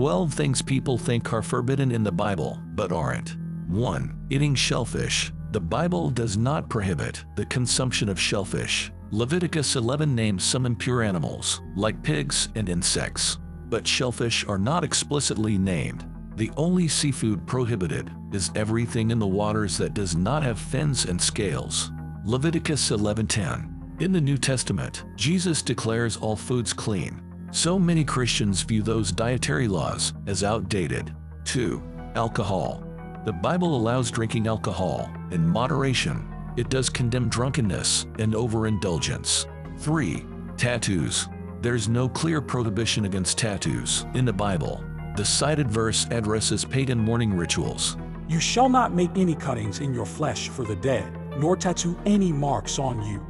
12 things people think are forbidden in the Bible, but aren't. 1. Eating shellfish. The Bible does not prohibit the consumption of shellfish. Leviticus 11 names some impure animals, like pigs and insects. But shellfish are not explicitly named. The only seafood prohibited is everything in the waters that does not have fins and scales. Leviticus 11:10. In the New Testament, Jesus declares all foods clean. So many Christians view those dietary laws as outdated. 2. Alcohol. The Bible allows drinking alcohol in moderation. It does condemn drunkenness and overindulgence. 3. Tattoos. There's no clear prohibition against tattoos in the Bible. The cited verse addresses pagan mourning rituals. You shall not make any cuttings in your flesh for the dead, nor tattoo any marks on you.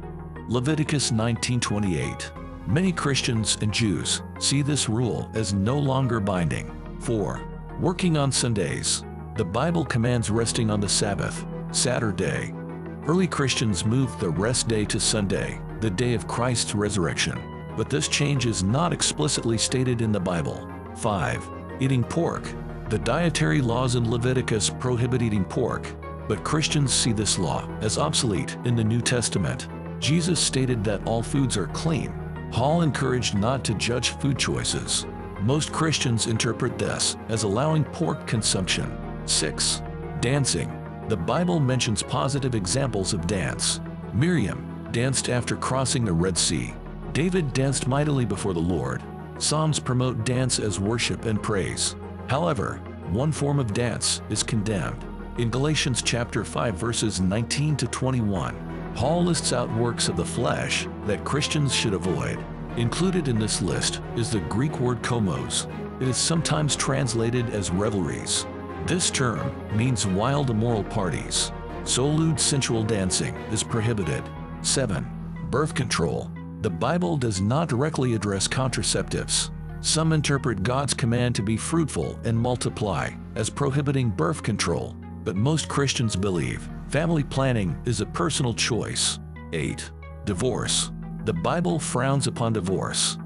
Leviticus 19:28. Many Christians and Jews see this rule as no longer binding. 4. Working on Sundays. The Bible commands resting on the Sabbath, Saturday. Early Christians moved the rest day to Sunday, the day of Christ's resurrection. But this change is not explicitly stated in the Bible. 5. Eating pork. The dietary laws in Leviticus prohibit eating pork, but Christians see this law as obsolete in the New Testament. Jesus stated that all foods are clean. Paul encouraged not to judge food choices. Most Christians interpret this as allowing pork consumption. 6. Dancing. The Bible mentions positive examples of dance. Miriam danced after crossing the Red Sea. David danced mightily before the Lord. Psalms promote dance as worship and praise. However, one form of dance is condemned. In Galatians chapter 5 verses 19 to 21, Paul lists out works of the flesh that Christians should avoid. Included in this list is the Greek word komos. It is sometimes translated as revelries. This term means wild immoral parties. So lewd sensual dancing is prohibited. 7. Birth control. The Bible does not directly address contraceptives. Some interpret God's command to be fruitful and multiply as prohibiting birth control, but most Christians believe family planning is a personal choice. 8. Divorce. The Bible frowns upon divorce.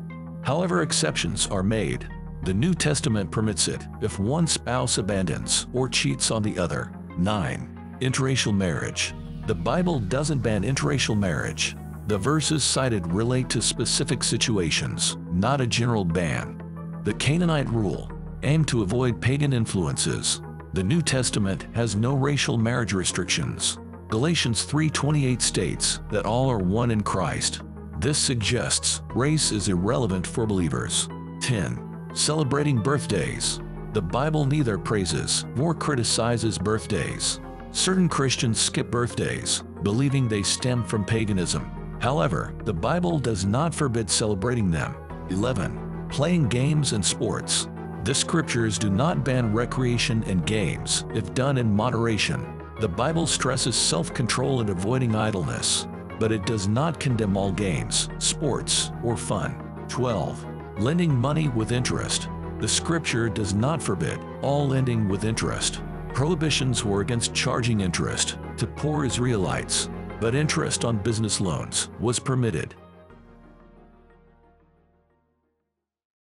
However, exceptions are made. The New Testament permits it if one spouse abandons or cheats on the other. 9. Interracial marriage. The Bible doesn't ban interracial marriage. The verses cited relate to specific situations, not a general ban. The Canaanite rule aimed to avoid pagan influences. The New Testament has no racial marriage restrictions. Galatians 3:28 states that all are one in Christ. This suggests race is irrelevant for believers. 10. Celebrating birthdays. The Bible neither praises nor criticizes birthdays. Certain Christians skip birthdays, believing they stem from paganism. However, the Bible does not forbid celebrating them. 11. Playing games and sports. The scriptures do not ban recreation and games if done in moderation. The Bible stresses self-control and avoiding idleness, but it does not condemn all games, sports, or fun. 12. Lending money with interest. The scripture does not forbid all lending with interest. Prohibitions were against charging interest to poor Israelites, but interest on business loans was permitted.